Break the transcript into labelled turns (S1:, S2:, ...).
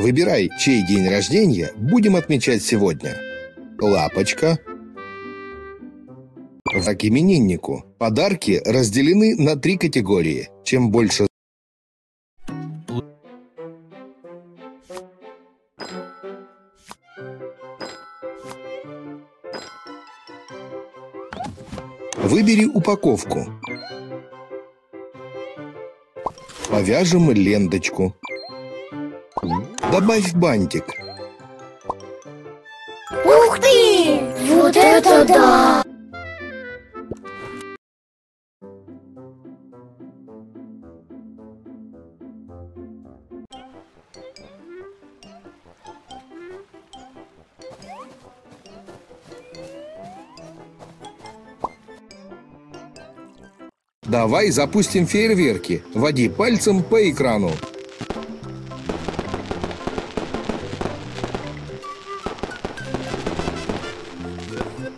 S1: Выбирай, чей день рождения будем отмечать сегодня. Лапочка. В имениннику. Подарки разделены на три категории. Чем больше Выбери упаковку. Повяжем ленточку. Добавь бантик.
S2: Ух ты! Вот это да!
S1: Давай запустим фейерверки. Води пальцем по экрану.